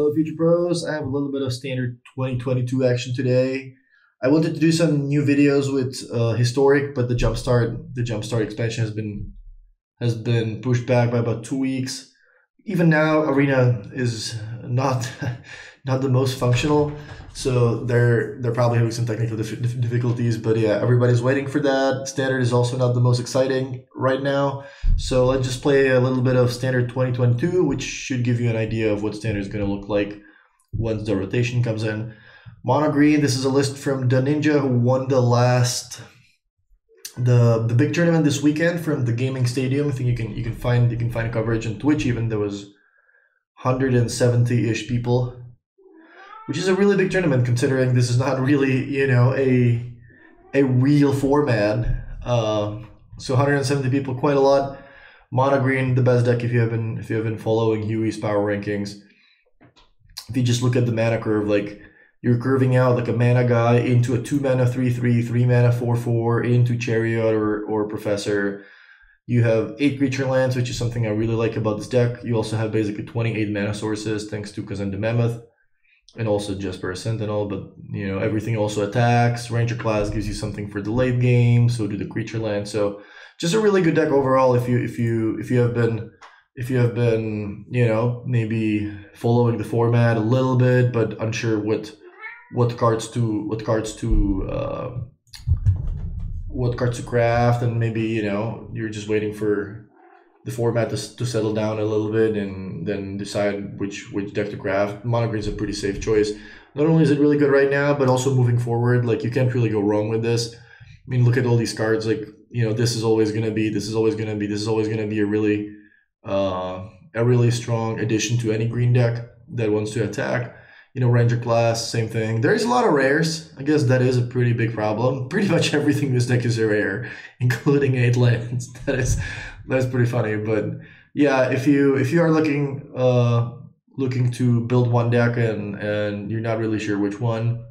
Hello, Future Pros. I have a little bit of standard 2022 action today. I wanted to do some new videos with uh, historic, but the jumpstart the jumpstart expansion has been has been pushed back by about two weeks. Even now, arena is not not the most functional, so they're they're probably having some technical dif- difficulties. But yeah, everybody's waiting for that. Standard is also not the most exciting right now, so let's just play a little bit of standard 2022, which should give you an idea of what standard is going to look like once the rotation comes in. Mono green. This is a list from the Ninja who won the last the the big tournament this weekend from the gaming stadium. I think you can you can find you can find coverage on Twitch. Even there was 170 ish people which is a really big tournament considering this is not really you know a a real format. Uh, so 170 people, quite a lot. Mono green, the best deck if you have been if you have been following Huey's power rankings. If you just look at the mana curve, like you're curving out like a mana guy into a two mana three three, three mana four four, into Chariot or or Professor. You have eight creature lands, which is something I really like about this deck. You also have basically 28 mana sources thanks to Kazandu Mammoth and also Jaspera Sentinel, but you know everything also attacks. Ranger class gives you something for the late game, so do the creature land. So just a really good deck overall. If you if you if you have been if you have been you know maybe following the format a little bit, but unsure what what cards to what cards to uh, what cards to craft, and maybe you know you're just waiting for the format to, to settle down a little bit and then decide which which deck to craft. Is a pretty safe choice. Not only is it really good right now, but also moving forward, like you can't really go wrong with this. I mean, look at all these cards. Like you know, this is always gonna be, this is always gonna be, this is always gonna be a really, uh, a really strong addition to any green deck that wants to attack. You know, Ranger class, same thing. There's a lot of rares. I guess that is a pretty big problem. Pretty much everything in this deck is a rare, including eight lands. That is that's pretty funny. But yeah, if you if you are looking uh looking to build one deck and and you're not really sure which one,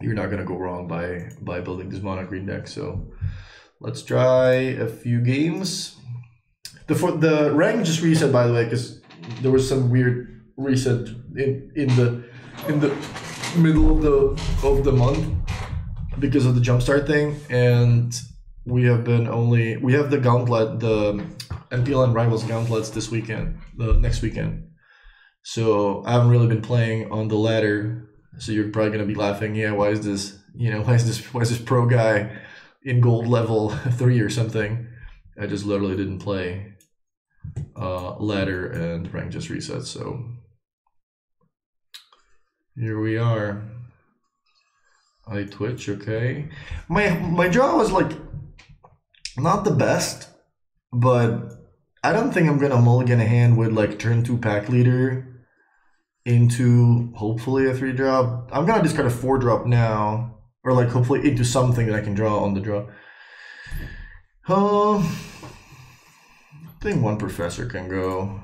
you're not gonna go wrong by by building this mono green deck. So let's try a few games. The for the rank just reset by the way because there was some weird reset in in the in the middle of the of the month because of the jumpstart thing and we have been only we have the gauntlet the MPLN rivals gauntlets this weekend the next weekend. So I haven't really been playing on the ladder so you're probably gonna be laughing yeah why is this you know why is this why is this pro guy in gold level three or something? I just literally didn't play uh, ladder and rank just reset so. Here we are. I Twitch okay. My my draw was like not the best, but I don't think I'm gonna mulligan a hand with like turn two pack leader into hopefully a three drop. I'm gonna discard a four drop now, or like hopefully into something that I can draw on the draw. Uh, I think one professor can go.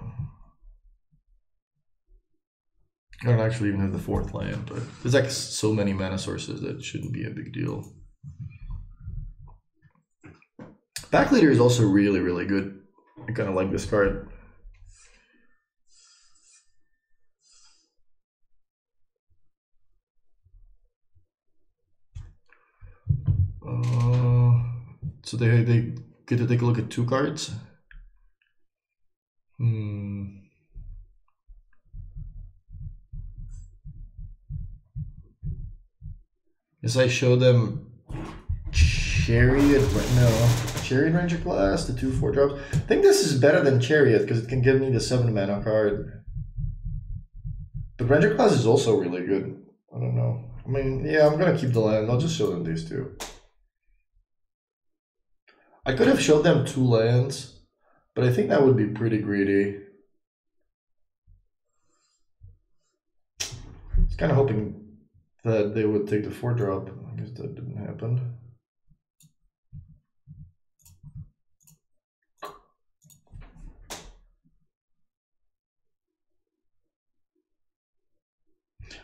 I don't actually even have the fourth land, but there's like so many mana sources that shouldn't be a big deal. Pack leader is also really, really good. I kind of like this card. Uh, so they they get to take a look at two cards. Hmm. As I show them Chariot, no, Chariot Ranger class, the two four drops. I think this is better than Chariot because it can give me the seven mana card. But Ranger class is also really good. I don't know. I mean, yeah, I'm gonna keep the land. I'll just show them these two. I could have showed them two lands, but I think that would be pretty greedy. I was kind of hoping that they would take the four drop. I guess that didn't happen.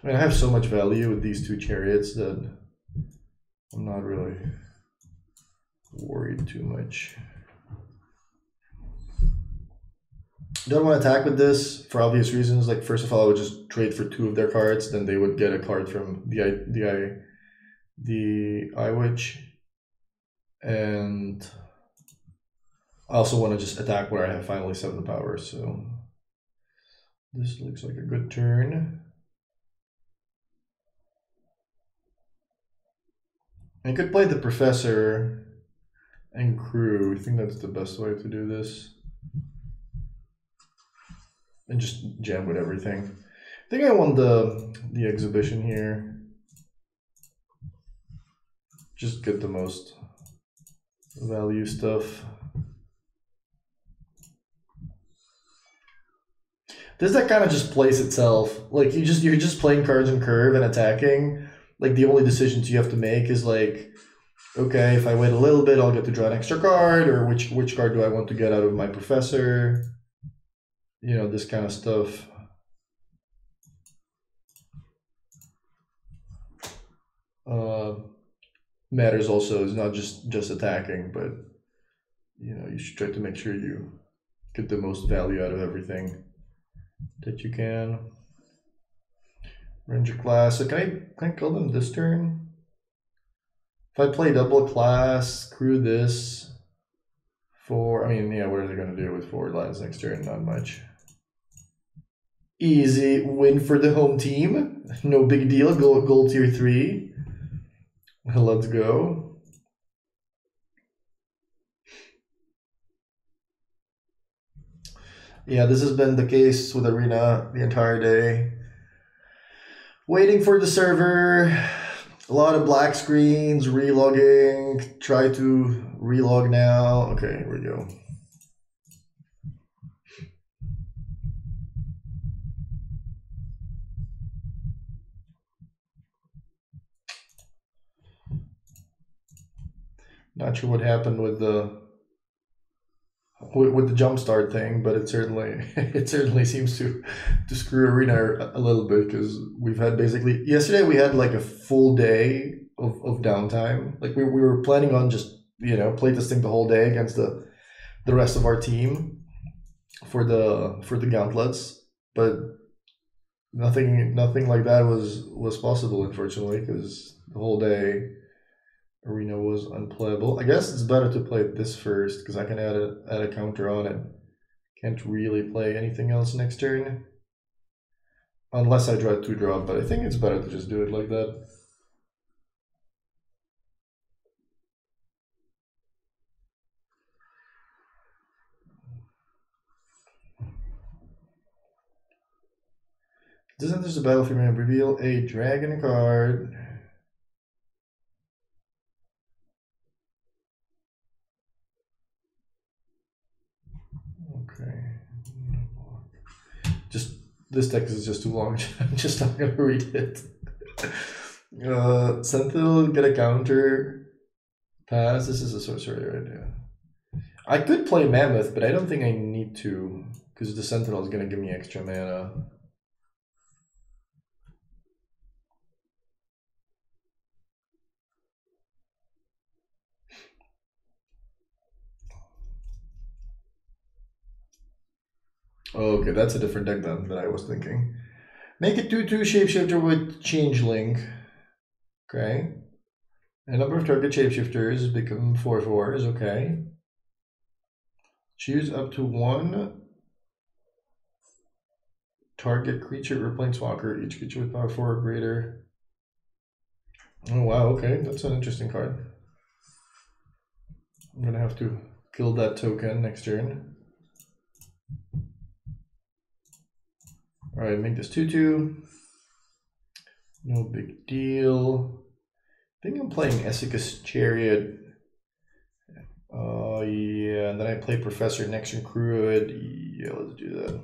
I mean, I have so much value with these two chariots that I'm not really worried too much. don't want to attack with this for obvious reasons. Like first of all, I would just trade for two of their cards, then they would get a card from the I the I the Eye Witch, and I also want to just attack where I have finally seven power. So this looks like a good turn. I could play the professor and crew. I think that's the best way to do this. And just jam with everything. I think I want the the exhibition here. Just get the most value stuff. Does that kind of just place itself? Like you just you're just playing cards and curve and attacking. Like the only decisions you have to make is like, okay, if I wait a little bit, I'll get to draw an extra card, or which which card do I want to get out of my professor? You know, this kind of stuff. Uh, matters also is not just just attacking, but you know you should try to make sure you get the most value out of everything that you can. Ranger class. So can I can I kill them this turn? If I play double class, screw this. For I mean, yeah, what are they gonna do with forward lines next turn? Not much. Easy win for the home team. No big deal. Gold, goal tier three. Let's go. Yeah, this has been the case with Arena the entire day. Waiting for the server, a lot of black screens, relogging, try to relog now. Okay, here we go. Not sure what happened with the with, with the jumpstart thing, but it certainly it certainly seems to to screw arena a little bit because we've had basically yesterday we had like a full day of, of downtime. Like we, we were planning on just you know play this thing the whole day against the the rest of our team for the for the gauntlets, but nothing nothing like that was was possible unfortunately because the whole day Arena was unplayable. I guess it's better to play this first because I can add a add a counter on it. Can't really play anything else next turn. Unless I draw two drop, but I think it's better to just do it like that. Doesn't this battlefield reveal a dragon card? Okay. Just this text is just too long. I'm just not gonna read it. Uh, Sentinel get a counter pass. This is a sorcery right Yeah. I could play Mammoth, but I don't think I need to because the Sentinel is gonna give me extra mana. Oh, okay, that's a different deck then that I was thinking. Make it 2 2 shapeshifter with changeling. Okay. A number of target shapeshifters become 4 4s, okay. Choose up to one target creature or planeswalker, each creature with power 4 or greater. Oh wow, okay, that's an interesting card. I'm gonna have to kill that token next turn. All right, make this 2-2. No big deal. I think I'm playing Esika's Chariot. Oh, uh, yeah, and then I play Professor next and Cruid. Yeah, let's do that.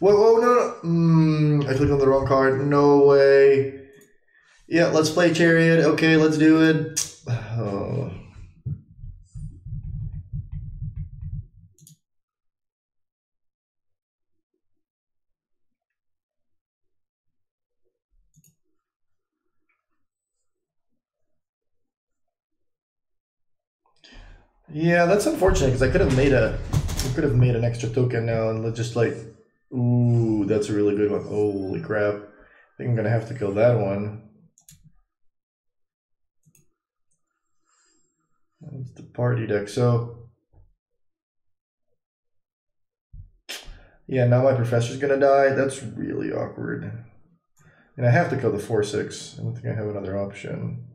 Whoa, whoa, no, no. Mm, I clicked on the wrong card. No way. Yeah, let's play Chariot. Okay, let's do it. Oh. Yeah, that's unfortunate because I could have made a We could have made an extra token now and just like, ooh, that's a really good one. Holy crap. I think I'm gonna have to kill that one. That's the party deck. So, yeah, now my professor's gonna die. That's really awkward. And I have to kill the 4-6. I don't think I have another option.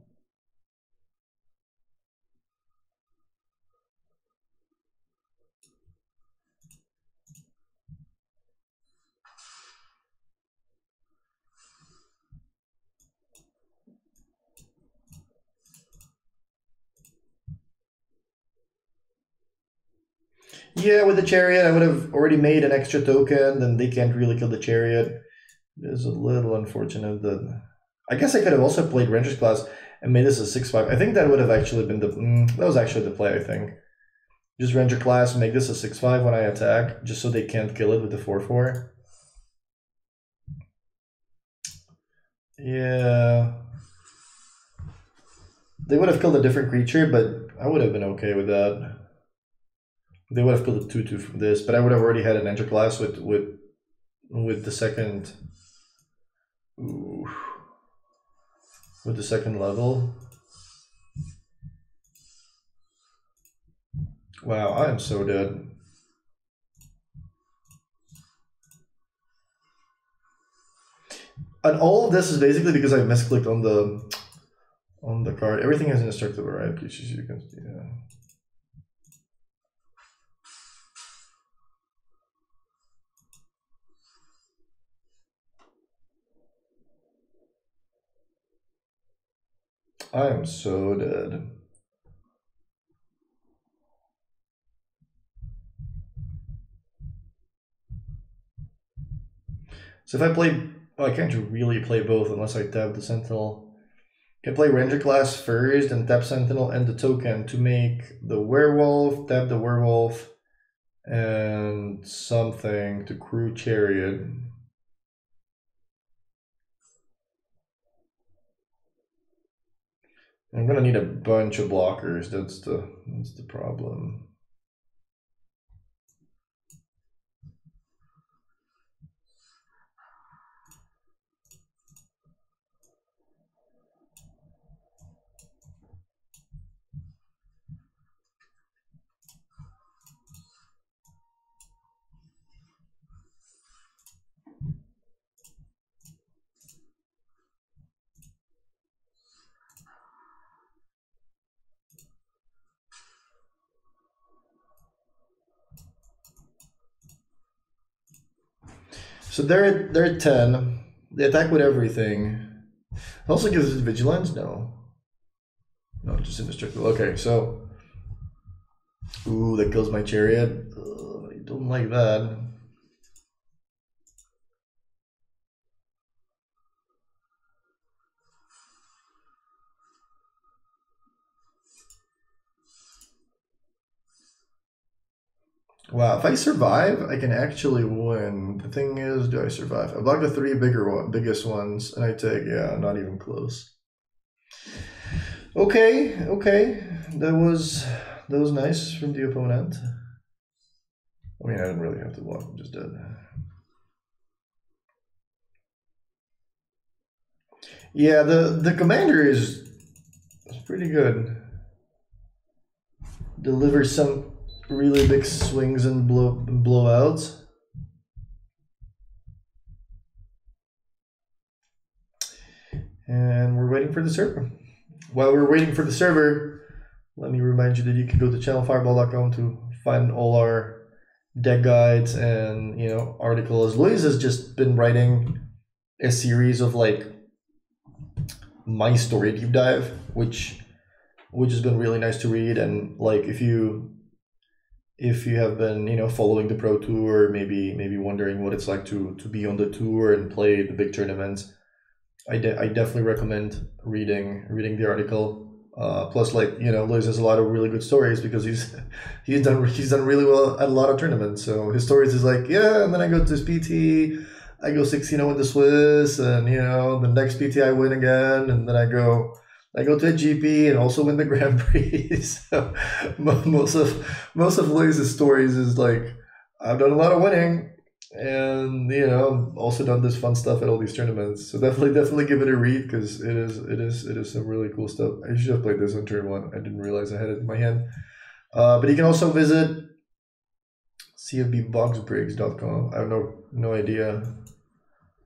Yeah, with the chariot, I would have already made an extra token, then they can't really kill the chariot. It is a little unfortunate that. I guess I could have also played Ranger's Class and made this a 6 5. I think that would have actually been the. Mm, that was actually the play, I think. Just Ranger Class, make this a 6 5 when I attack, just so they can't kill it with the 4 4. Yeah. They would have killed a different creature, but I would have been okay with that. They would have killed a two two from this, but I would have already had an enter class with with with the second ooh, with the second level. Wow, I am so dead. And all of this is basically because I misclicked on the on the card. Everything has indestructible, right? Please, you can yeah. I am so dead. So if I play, well, I can't really play both unless I tap the Sentinel. I can play Ranger class first and tap Sentinel and the token to make the Werewolf, tap the Werewolf, and something to crew Chariot. I'm gonna need a bunch of blockers. That's the that's the problem. So they're at, they're at ten. They attack with everything. It also gives us vigilance. No, no, just indestructible. Okay, so ooh, that kills my chariot. Ugh, I don't like that. Wow, if I survive, I can actually win. The thing is, do I survive? I block the three bigger one, biggest ones, and I take yeah, not even close. Okay, okay, that was that was nice from the opponent. I mean, I didn't really have to block; I'm just dead. Yeah, the the commander is, is pretty good. Delivers some really big swings and blow blowouts. And we're waiting for the server. While we're waiting for the server, let me remind you that you can go to channelfireball.com to find all our deck guides and you know articles. Luis has just been writing a series of like my story deep dive, which which has been really nice to read. And like if you if you have been you know following the pro tour maybe maybe wondering what it's like to to be on the tour and play the big tournaments i, de- I definitely recommend reading reading the article. Uh, plus like you know Luis has a lot of really good stories because he's he's done he's done really well at a lot of tournaments. So his stories is like yeah and then i go to this pt i go 16 0 with the swiss and you know the next pt i win again and then i go I go to a GP and also win the Grand Prix. so most of most of Luis's stories is like I've done a lot of winning, and you know also done this fun stuff at all these tournaments. So definitely definitely give it a read because it is it is it is some really cool stuff. I should have played this on turn one. I didn't realize I had it in my hand. Uh, but you can also visit cfbboxbreaks.com. I have no no idea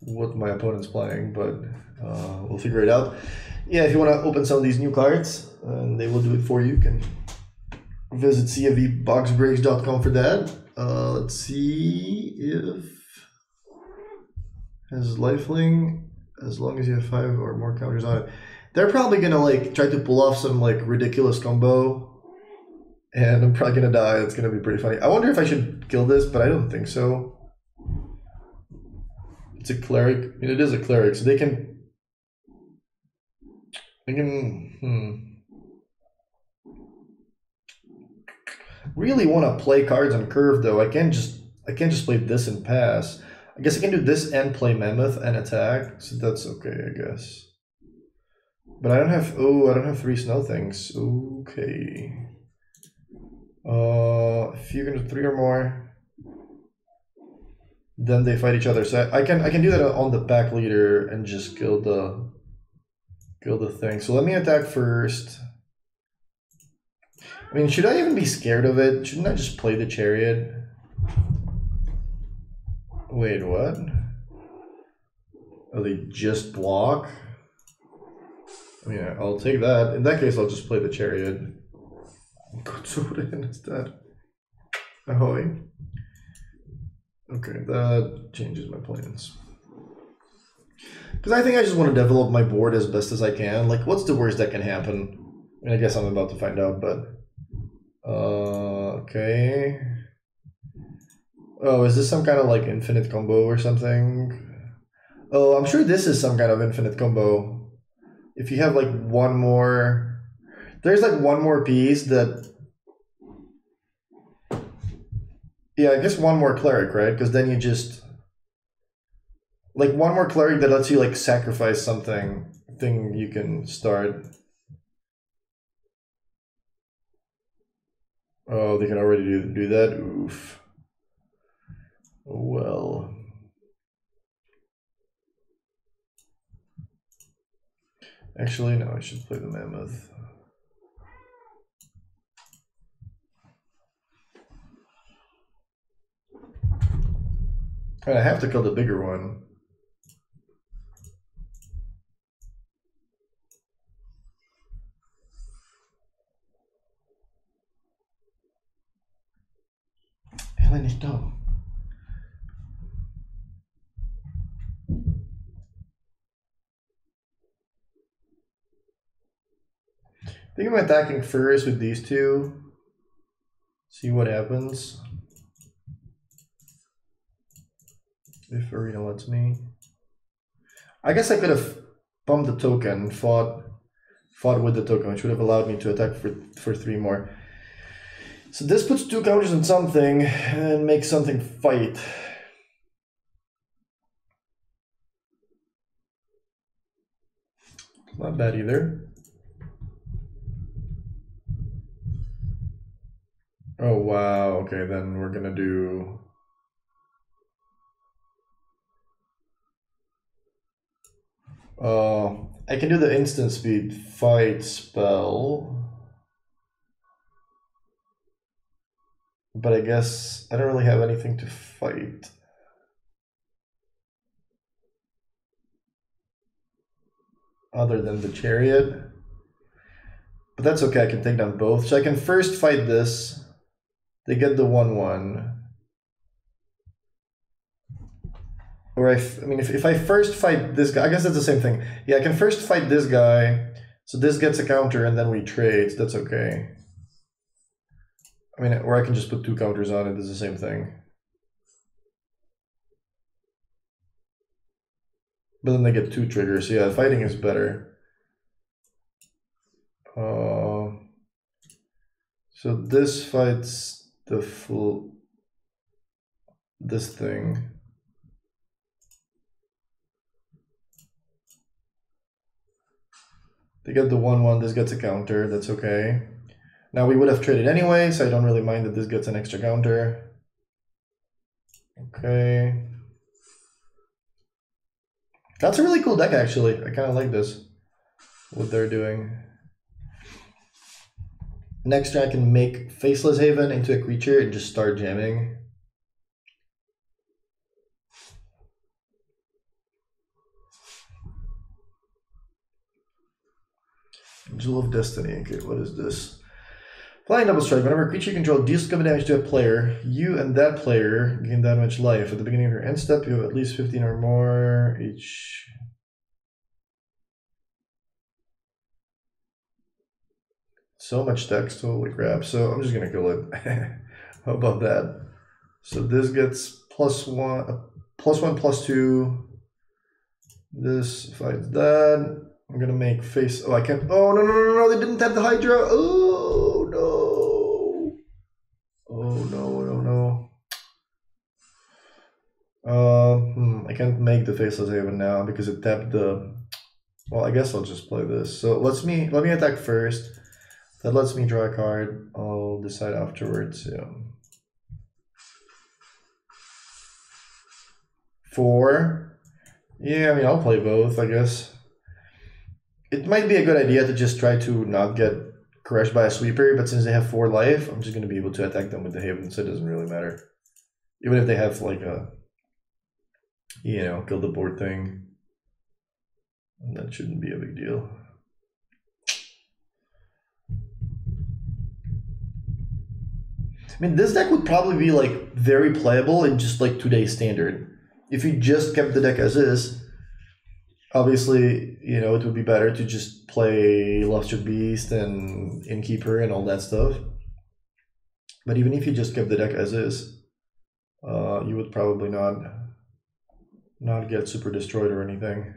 what my opponent's playing, but uh, we'll figure it out. Yeah, if you want to open some of these new cards, and they will do it for you, you can visit cfbboxbreaks.com for that. Uh, let's see if has lifelink as long as you have five or more counters on it. They're probably gonna like try to pull off some like ridiculous combo and I'm probably gonna die. It's gonna be pretty funny. I wonder if I should kill this, but I don't think so. It's a cleric. I mean, it is a cleric, so they can. Can. Hmm. Really want to play cards on curve though. I can't just. I can't just play this and pass. I guess I can do this and play mammoth and attack, so that's okay, I guess. But I don't have. Oh, I don't have three snow things. Okay. Uh, if you can do three or more, then they fight each other. So I, I can I can do that on the pack leader and just kill the kill the thing. So let me attack first. I mean, should I even be scared of it? Shouldn't I just play the chariot? Wait, what? Oh, they just block? I mean, I'll take that. In that case, I'll just play the chariot. Kulturen instead. Ahoy. Okay, that changes my plans. Because I think I just want to develop my board as best as I can. Like, what's the worst that can happen? I, guess I'm about to find out, but... Uh, okay. Oh, is this some kind of, like, infinite combo or something? Oh, I'm sure this is some kind of infinite combo. If you have, like, one more there's like one more piece that. Yeah, I guess one more cleric, right? Because then you just. Like one more cleric that lets you like sacrifice something thing you can start. Oh, they can already do, do that? Oof. Well. Actually, no, I should play the mammoth. I have to kill the bigger one. I think I'm attacking first with these two. See what happens. if Arena lets me. I guess I could have bumped the token, fought fought with the token, which would have allowed me to attack for for three more. So this puts two counters on something and makes something fight. Not bad either. Oh wow, okay, then we're gonna do Uh, I can do the instant speed fight spell. But I guess I don't really have anything to fight. Other than the chariot. But that's okay, I can take down both. So I can first fight this. They get the 1-1. Or I, I mean, if, if I first fight this guy, I guess that's the same thing. Yeah, I can first fight this guy, so this gets a counter, and then we trade. That's okay. I mean, or I can just put two counters on it. It's the same thing. But then they get two triggers. So yeah, fighting is better. Uh, so this fights the full this thing. They get the 1 1, this gets a counter, that's okay. Now we would have traded anyway, so I don't really mind that this gets an extra counter. Okay. That's a really cool deck actually. I kind of like this. What they're doing. Next I can make Faceless Haven into a creature and just start jamming. Jewel of Destiny. Okay, what is this? Flying Double Strike. Whenever a creature you control deals combat damage to a player, you and that player gain that much life. At the beginning of your end step, you have at least 15 or more each. So much text, holy crap. So I'm just gonna kill it. How about that? So this gets plus one, uh, plus one, plus two. This fights that. I'm gonna make face. Oh, I can't. Oh no no no no! They didn't have the Hydra. Oh I can't make the faceless haven now because it tapped the. Well, I guess I'll just play this. So let's me let me attack first. That lets me draw a card. I'll decide afterwards. Yeah. Four. Yeah, I mean I'll play both. I guess it might be a good idea to just try to not get crushed by a sweeper, but since they have four life, I'm just to be able to attack them with the Haven, so it doesn't really matter. Even if they have like a, you know, build the board thing, And that shouldn't be a big deal. I mean, this deck would probably be like very playable in just like today's standard. If you just kept the deck as is, obviously, you know, it would be better to just play Lovestruck Beast and Innkeeper and all that stuff. But even if you just kept the deck as is, uh, you would probably not not get super destroyed or anything.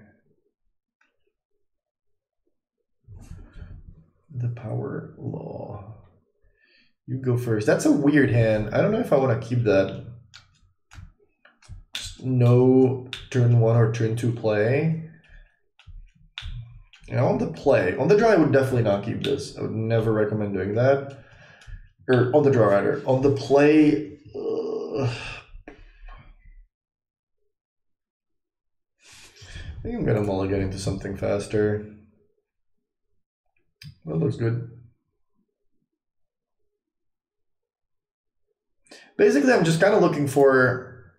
The power law. You go first. That's a weird hand. I don't know if I want to keep that. No turn one or turn two play. On the play, on the draw, I would definitely not keep this. I would never recommend doing that. Or on the draw, rather. On the play, uh, I think I'm gonna mulligan into something faster. That looks good. Basically, I'm just kind of looking for.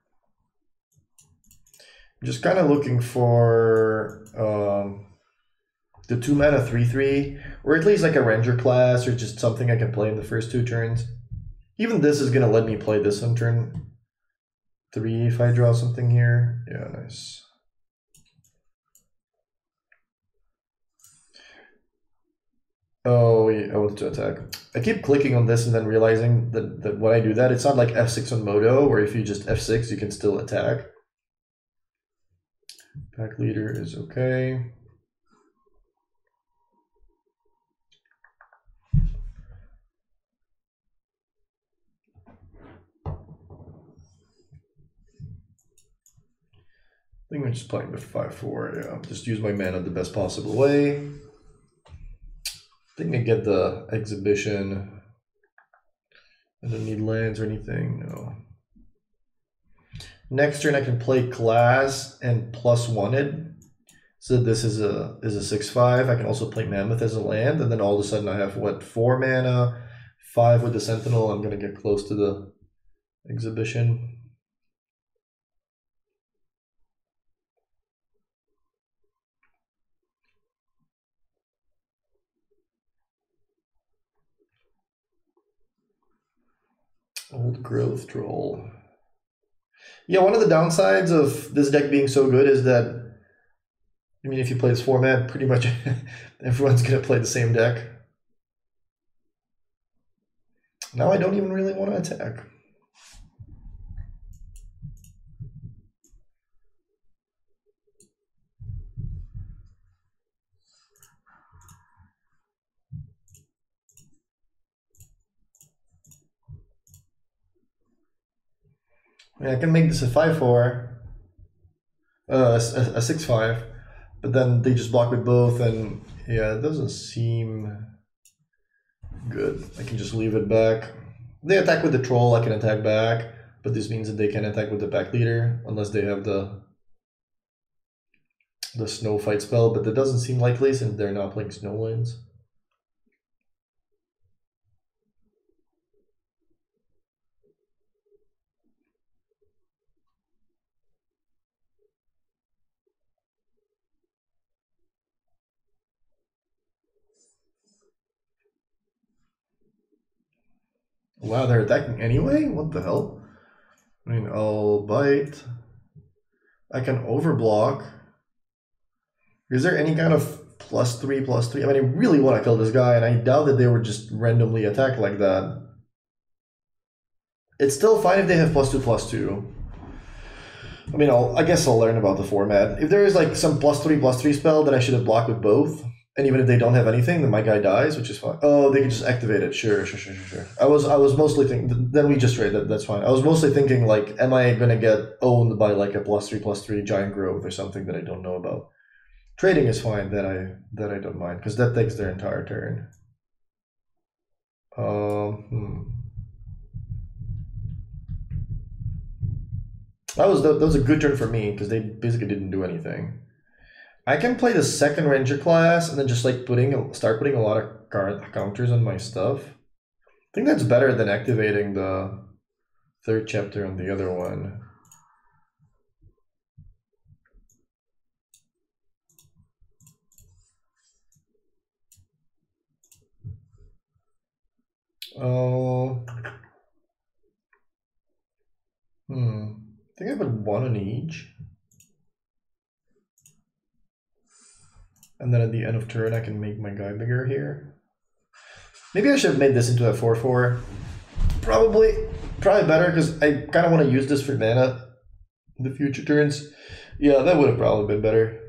Just kind of looking for. Um, the two mana three three, or at least like a ranger class, or just something I can play in the first two turns. Even this is gonna let me play this on turn three if I draw something here. Yeah, nice. Oh, I wanted to attack. I keep clicking on this and then realizing that, that when I do that, it's not like F6 on Moto, where if you just F6, you can still attack. Pack leader is okay. I think I'm just playing with 5-4, yeah. Just use my mana the best possible way. I think I get the exhibition. I don't need lands or anything, no. Next turn I can play class and plus it. So this is a is a six five. I can also play Mammoth as a land, and then all of a sudden I have what four mana, five with the Sentinel. I'm gonna get close to the exhibition. Growth troll. Yeah, one of the downsides of this deck being so good is that I mean if you play this format, pretty much everyone's gonna play the same deck. Now I don't even really want to attack. Yeah, I can make this a five four, uh, a, a six five, but then they just block with both, and Yeah, it doesn't seem good. I can just leave it back. They attack with the troll, I can attack back, but this means that they can attack with the pack leader unless they have the the snow fight spell, but that doesn't seem likely since they're not playing snowlands. Wow, they're attacking anyway? What the hell? I mean, I'll bite. I can overblock. Is there any kind of plus three, plus three? I mean, I really want to kill this guy, and I doubt that they would just randomly attack like that. It's still fine if they have plus two, plus two. I mean, I'll, I guess I'll learn about the format. If there is like some plus three, plus three spell, then I should have blocked with both. And even if they don't have anything, then my guy dies, which is fine. Oh, they can just activate it. Sure, sure, sure, sure, sure. I was, I was mostly thinking. Then we just trade. That, that's fine. I was mostly thinking like, am I gonna get owned by like a plus three, plus three giant growth or something that I don't know about? Trading is fine. That I that I don't mind because that takes their entire turn. Um. Hmm. That was that was a good turn for me because they basically didn't do anything. I can play the second ranger class and then just like putting start putting a lot of counters on my stuff. I think that's better than activating the third chapter on the other one. Oh. Hmm. I think I put one on each. And then at the end of turn, I can make my guy bigger here. Maybe I should have made this into a 4-4. Probably, probably better because I kind of want to use this for mana in the future turns. Yeah, that would have probably been better.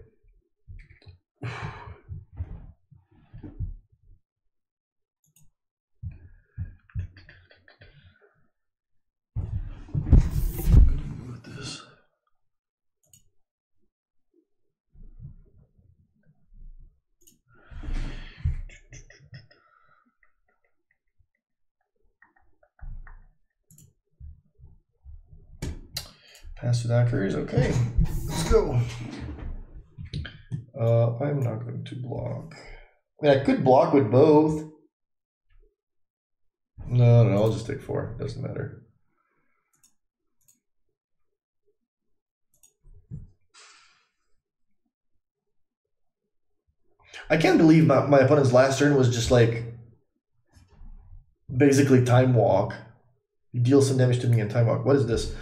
Pass to Dackers, okay. Let's go. Uh, I'm not going to block. I mean, I could block with both. No, no, I'll just take four. Doesn't matter. I can't believe my, my opponent's last turn was just like basically time walk. Deal some damage to me in time walk. What is this?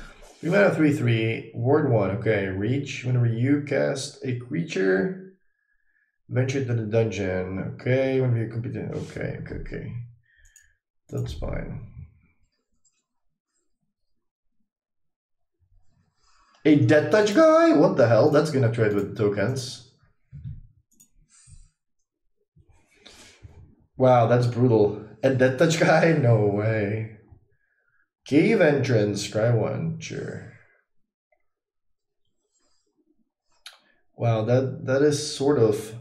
We went a 3 3, ward 1. Okay, reach. Whenever you cast a creature, venture to the dungeon. Okay, whenever you complete it. Okay, okay, okay. That's fine. A death touch guy? What the hell? That's gonna trade with tokens. Wow, that's brutal. A death touch guy? No way. Cave entrance, try one, sure. Wow, that that is sort of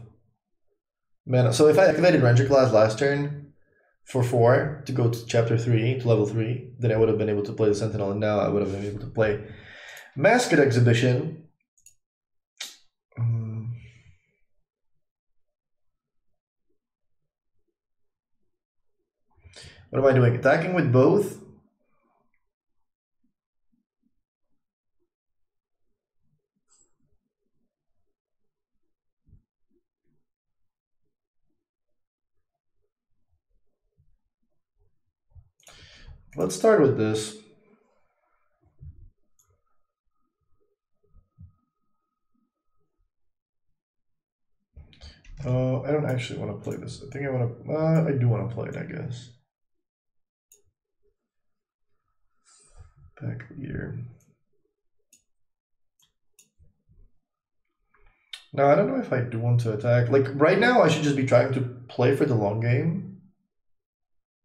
man. So if I activated Ranger class last turn for four to go to chapter three to level three, then I would have been able to play the Sentinel, and now I would have been able to play Mascot Exhibition. Um, what am I doing? Attacking with both? Let's start with this. Uh, I don't actually want to play this. I think I want to. Uh, I do want to play it. I guess. Back here. Now, I don't know if I do want to attack. Like right now, I should just be trying to play for the long game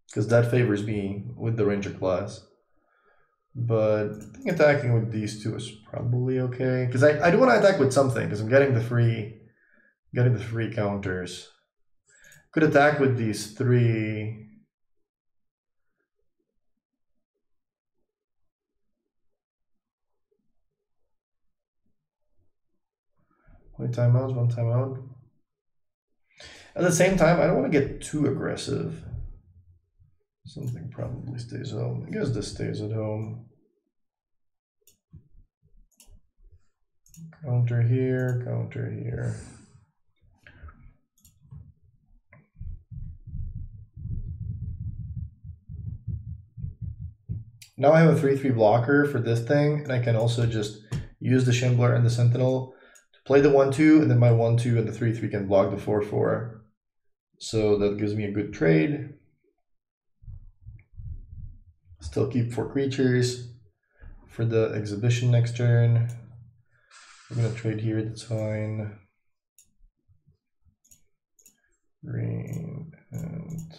because that favors me with the ranger class. But I think attacking with these two is probably okay because I, I do want to attack with something because I'm getting the free getting the free counters. Could attack with these three. One timeouts, one timeout. At the same time, I don't want to get too aggressive. Something probably stays home. I guess this stays at home. Counter here, counter here. Now I have a 3-3 blocker for this thing, and I can also just use the Shambler and the Sentinel to play the 1-2, and then my 1-2 and the 3-3 can block the 4-4. So that gives me a good trade. Still keep four creatures for the exhibition next turn. I'm gonna trade here, that's fine. Green and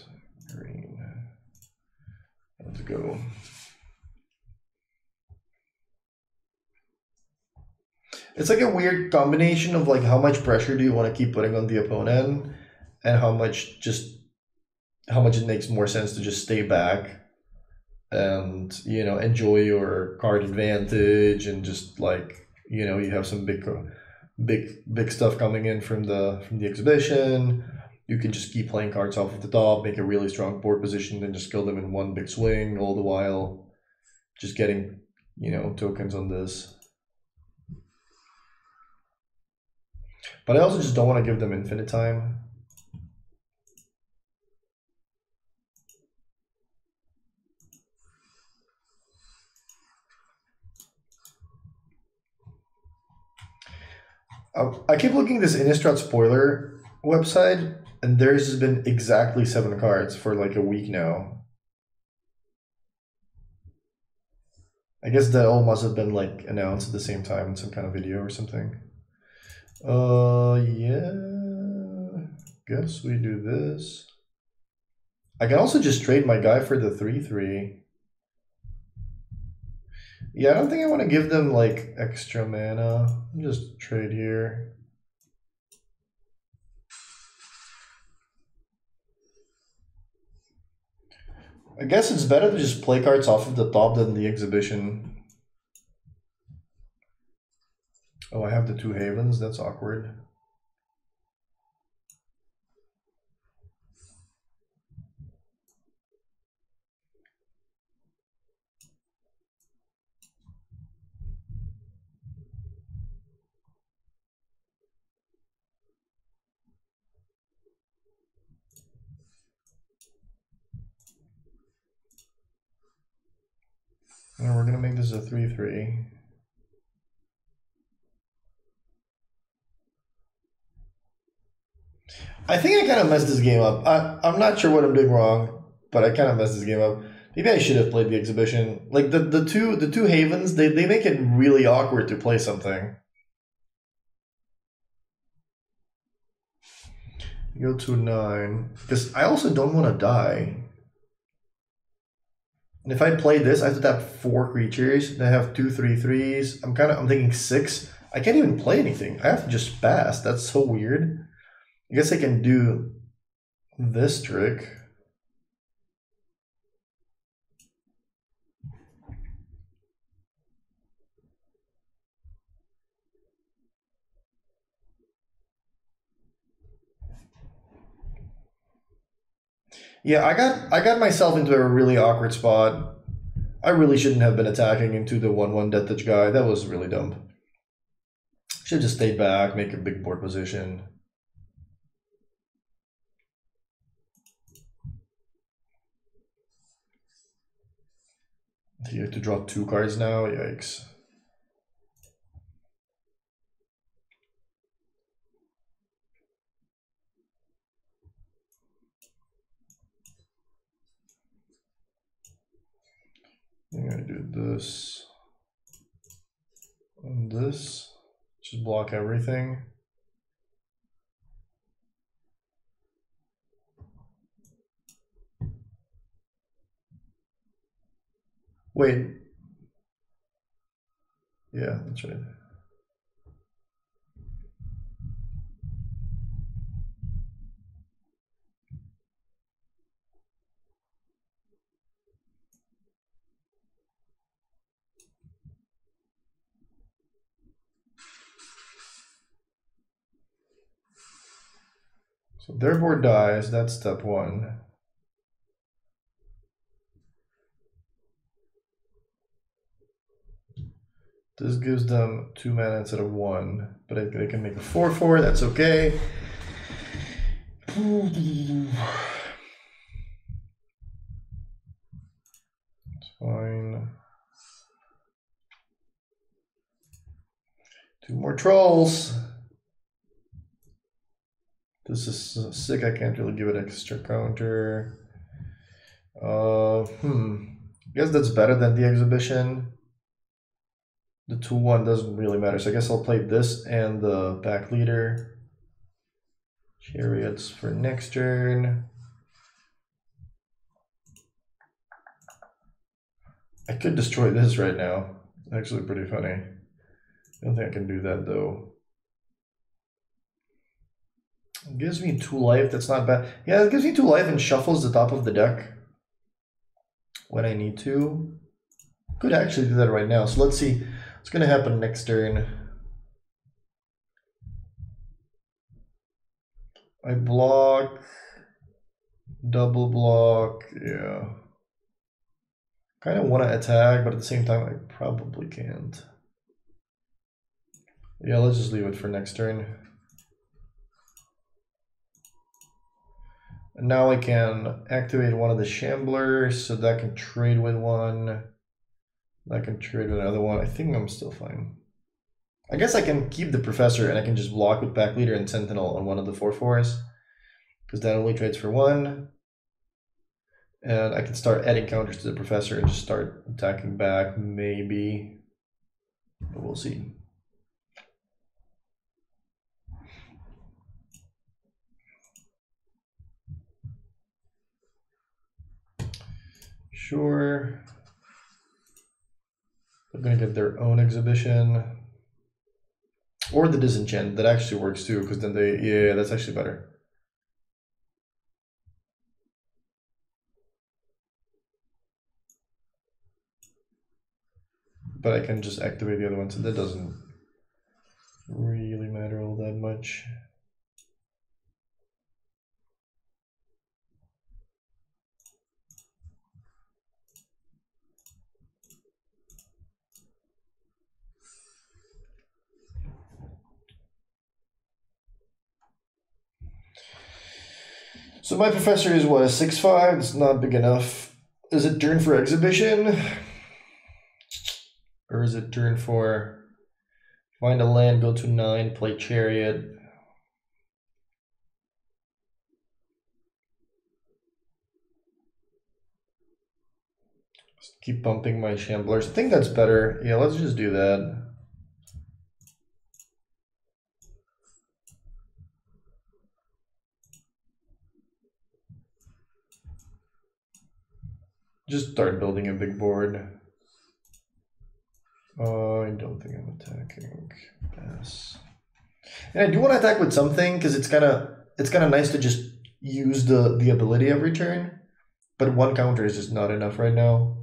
green. Let's go. It's like a weird combination of like how much pressure do you want to keep putting on the opponent and how much just how much it makes more sense to just stay back and you know enjoy your card advantage and just like you know you have some big uh, big big stuff coming in from the from the exhibition. You can just keep playing cards off of the top make a really strong board position and just kill them in one big swing all the while just getting you know tokens on this. But i also just don't want to give them infinite time I keep looking at this Innistrad spoiler website, and there's has been exactly seven cards for like a week now. I guess that all must have been like announced at the same time in some kind of video or something. Uh, yeah. Guess we do this. I can also just trade my guy for the 3-3. Yeah, I don't think I want to give them like extra mana. I'm just trade here. I guess it's better to just play cards off of the top than the exhibition. Oh, I have the two havens. That's awkward. And we're going to make this a 3-3. I think I kind of messed this game up. I, I'm not sure what I'm doing wrong, but I kind of messed this game up. Maybe I should have played the exhibition. Like the, the two the two havens, they, they make it really awkward to play something. Go to nine. Because I also don't want to die. And if I play this, I have to tap four creatures. I have two, three, threes. I'm kind of I'm thinking six. I can't even play anything. I have to just pass. That's so weird. I guess I can do this trick. Yeah, I got I got myself into a really awkward spot. I really shouldn't have been attacking into the one one death touch guy. That was really dumb. Should just stayed back, make a big board position. You have to draw two cards now. Yikes. I'm gonna do this and this. Just block everything. Wait. Yeah, that's right. So their board dies, that's step one. This gives them two mana instead of one, but they can make a 4 4, that's okay. It's fine. Two more trolls. This is sick. I can't really give it extra counter. Uh, hmm. I guess that's better than the exhibition. The 2-1 doesn't really matter. So I guess I'll play this and the pack leader. Chariots for next turn. I could destroy this right now. Actually pretty funny. I don't think I can do that though. Gives me two life, that's not bad. Yeah, it gives me two life and shuffles the top of the deck when I need to. Could actually do that right now. So let's see what's gonna happen next turn. I block, double block, yeah. Kind of want to attack, but at the same time, I probably can't. Yeah, let's just leave it for next turn. Now I can activate one of the Shamblers, so that can trade with one. That can trade with another one. I think I'm still fine. I guess I can keep the Professor and I can just block with Pack Leader and Sentinel on one of the 4-4s. Because that only trades for one. And I can start adding counters to the Professor and just start attacking back, maybe. But we'll see. Sure. They're gonna get their own exhibition. Or the disenchant, that actually works too, because then they, yeah, that's actually better. But I can just activate the other one, so that doesn't really matter all that much. So my professor is what, a six five. It's not big enough. Is it turn for exhibition? Or is it turn for find a land, go to 9, play chariot? Just keep bumping my shamblers. I think that's better. Yeah, let's just do that. Just start building a big board. Uh, I don't think I'm attacking. Yes. And I do want to attack with something because it's kind of it's kind of nice to just use the the ability every turn. But one counter is just not enough right now.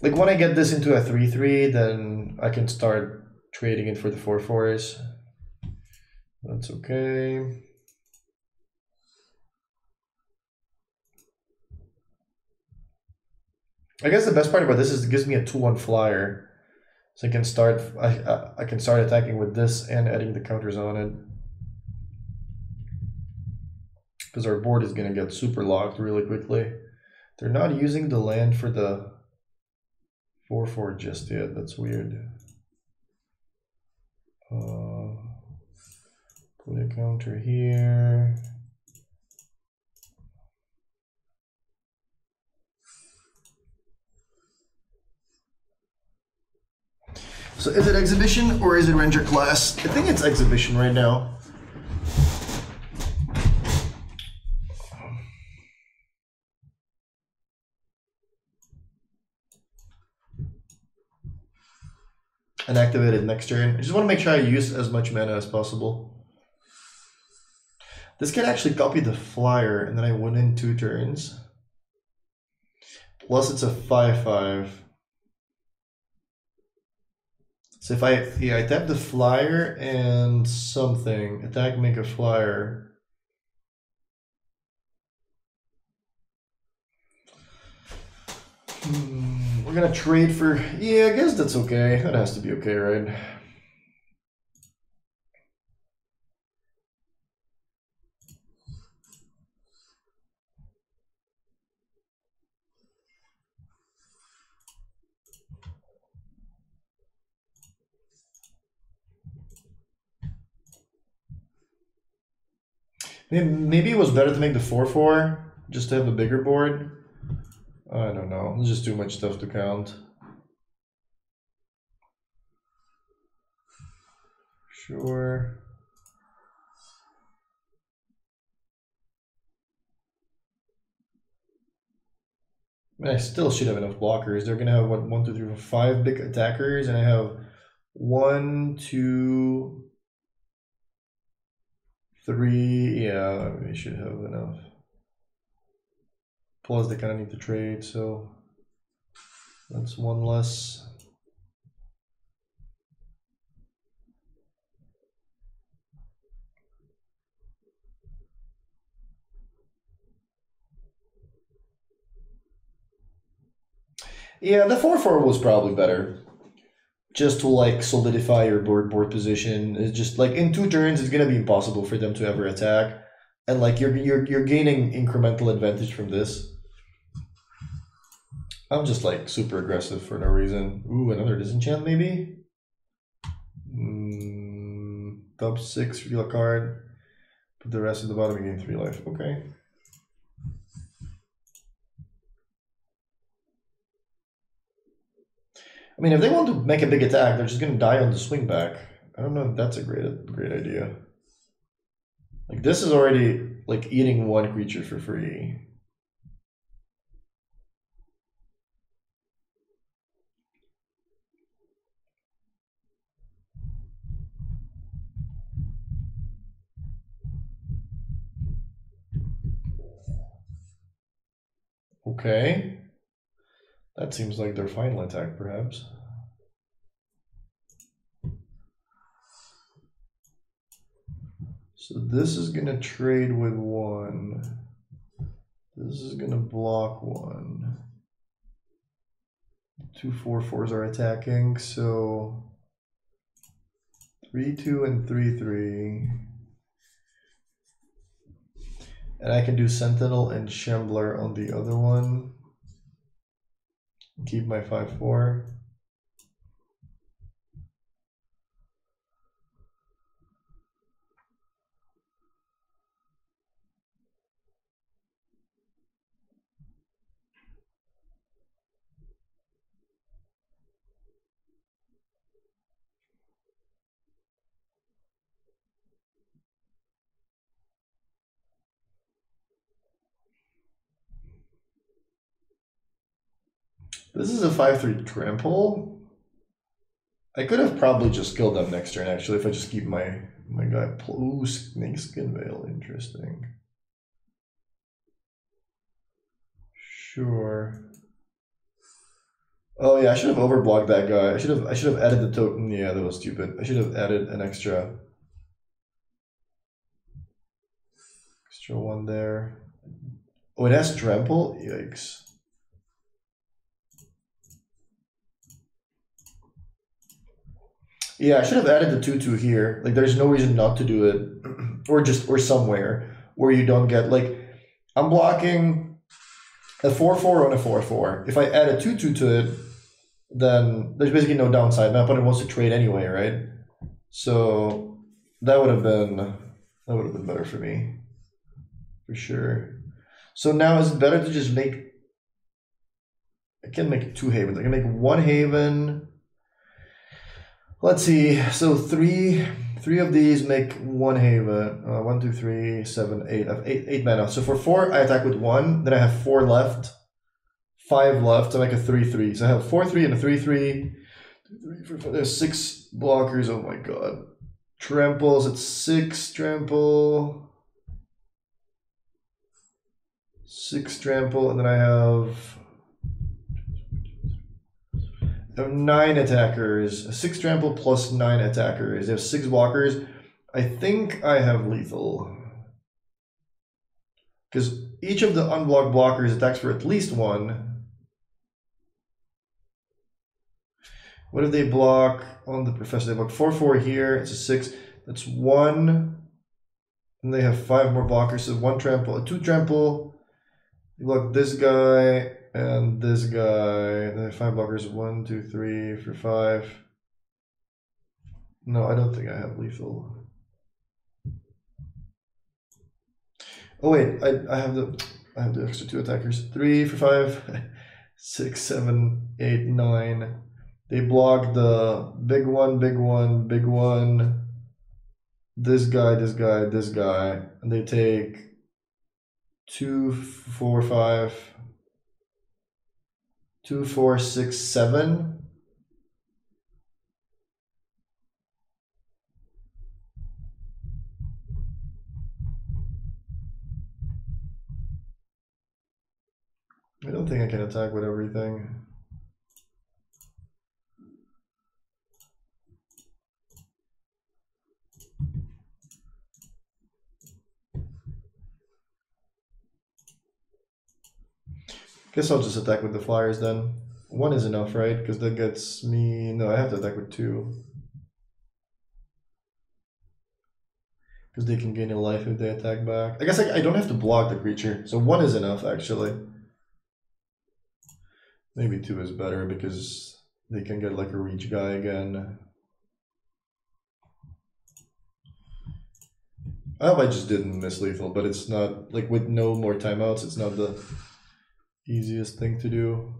Like when I get this into a three three, then I can start trading it for the four fours. That's okay. I guess the best part about this is it gives me a two one flyer, so I can start. I I, can start attacking with this and adding the counters on it. Because our board is gonna get super locked really quickly. They're not using the land for the four four just yet. That's weird. Uh, put a counter here. So is it exhibition or is it ranger class? I think it's exhibition right now. And activate it next turn. I just want to make sure I use as much mana as possible. This can actually copy the flyer and then I win in two turns. Plus it's a 5-5. So if I yeah, I tap the flyer and something, attack make a flyer. Hmm, we're gonna trade for yeah, I guess that's okay. That has to be okay, right? Maybe it was better to make the 4-4, just to have a bigger board. I don't know, there's just too much stuff to count. Sure. I still should have enough blockers. They're gonna have what one, two, three, four, five big attackers, and I have one, two, Three, yeah, we should have enough. Plus, they kind of need to trade, so that's one less. Yeah, the 4-4 was probably better just to like solidify your board board position. It's just like in two turns, it's gonna be impossible for them to ever attack, and like you're you're you're gaining incremental advantage from this. I'm just like super aggressive for no reason. Ooh, another disenchant maybe. Mm, top six, real card. Put the rest of the bottom, you gain three life. Okay. Mean, if they want to make a big attack, they're just going to die on the swing back. I don't know if that's a great great idea. Like this is already like eating one creature for free. Okay. That seems like their final attack, perhaps. So this is going to trade with one. This is going to block one. Two four fours are attacking, so three two and three three. And I can do Sentinel and Shambler on the other one keep my 5-4. This is a 5-3 trample. I could have probably just killed them next turn, actually, if I just keep my, my guy... Ooh, Snakeskin Veil, interesting. Sure. Oh yeah, I should have overblocked that guy. I should have I should have added the token. Yeah, that was stupid. I should have added an extra extra one there. Oh, it has trample? Yikes. Yeah, I should have added the two here. Like, there's no reason not to do it, or just or somewhere where you don't get like I'm blocking a four four on a four four. If I add a two to it, then there's basically no downside. My opponent wants to trade anyway, right? So that would have been that would have been better for me, for sure. So now is it better to just make? I can make two havens. I can make one haven Let's see. So three three of these make one haven. Uh, one, two, three, seven, eight. I have eight eight mana. So for four, I attack with one. Then I have four left. Five left to make a three three. So I have four three and a three three. There's six blockers. Oh my god. Tramples. It's six trample. Six trample, and then I have nine attackers, six trample plus nine attackers. They have six blockers. I think I have lethal. Because each of the unblocked blockers attacks for at least one. What if they block on the professor? They block four four here. It's a six. That's one. And they have five more blockers. So one trample, two trample. You block this guy and this guy. Have five blockers. One, two, three, four, five. No, I don't think I have lethal. Oh wait, I, I have the I have the extra two attackers. Three for five, six, seven, eight, nine. They block the big one, big one, big one. This guy, this guy, this guy, and they take two, four, five, two, four, six, seven. I don't think I can attack with everything. Guess I'll just attack with the flyers then. One is enough, right? Because that gets me... No, I have to attack with two. Because they can gain a life if they attack back. I guess I, I don't have to block the creature. So one is enough, actually. Maybe two is better because they can get like a reach guy again. I hope I just didn't miss lethal, but it's not like with no more timeouts, it's not the easiest thing to do.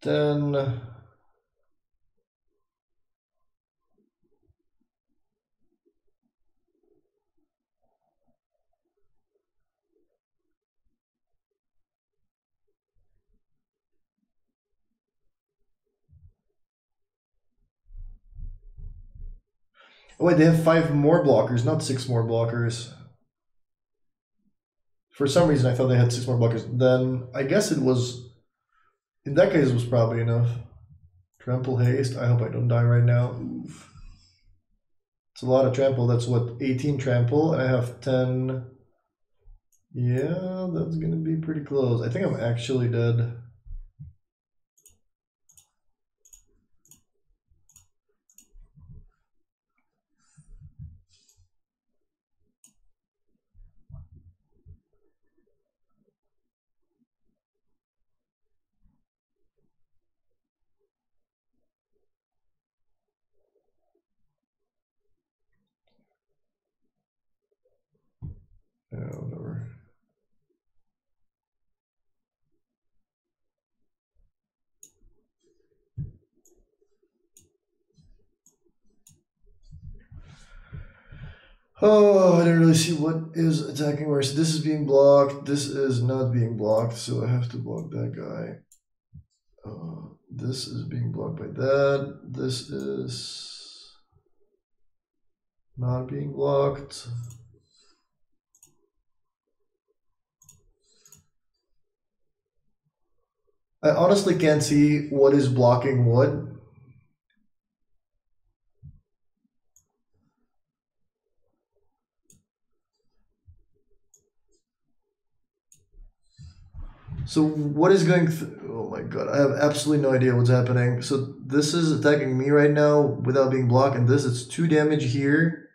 Then Oh wait, they have five more blockers, not six more blockers. For some reason, I thought they had six more blockers. Then I guess it was. In that case, it was probably enough. Trample haste. I hope I don't die right now. Oof. It's a lot of trample. That's what 18 trample, and I have 10. Yeah, that's gonna be pretty close. I think I'm actually dead. Yeah, whatever. Don't really see what is attacking where. So this is being blocked. This is not being blocked, so I have to block that guy. Uh, this is being blocked by that. This is not being blocked. I honestly can't see what is blocking what. So what is going th- oh my god, I have absolutely no idea what's happening. So this is attacking me right now without being blocked, and this is two damage here.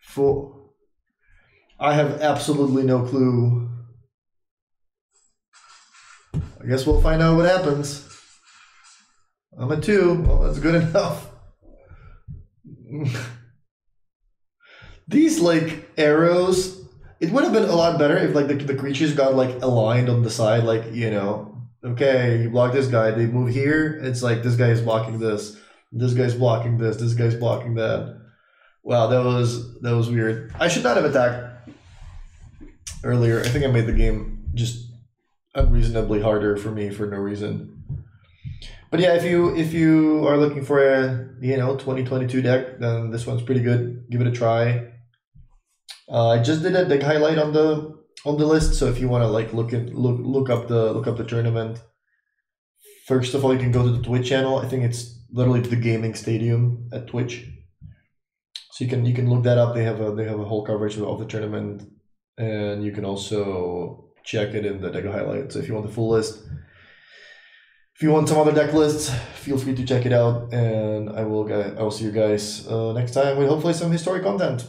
For I have absolutely no clue. I guess we'll find out what happens. I'm a two. Well, that's good enough. These like arrows it would have been a lot better if like the, the creatures got like aligned on the side, like you know, okay, you block this guy, they move here. It's like this guy is blocking this, this guy's blocking this, this guy's blocking that. Wow, that was that was weird. I should not have attacked earlier. I think I made the game just unreasonably harder for me for no reason. But yeah, if you if you are looking for a you know 2022 deck, then this one's pretty good. Give it a try. Uh, I just did a big highlight on the on the list, so if you want to like look at look look up the look up the tournament, first of all, you can go to the Twitch channel. I think it's literally the gaming stadium at Twitch. So you can you can look that up. They have a they have a whole coverage of the tournament, and you can also check it in the deck highlights if you want the full list. If you want some other deck lists, feel free to check it out, and I will I will see you guys uh, next time with hopefully some historic content.